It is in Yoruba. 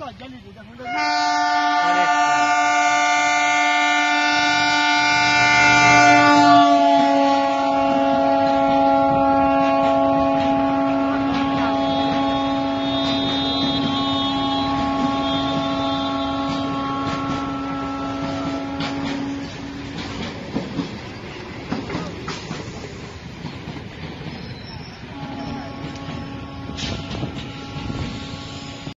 Stop, Jelly.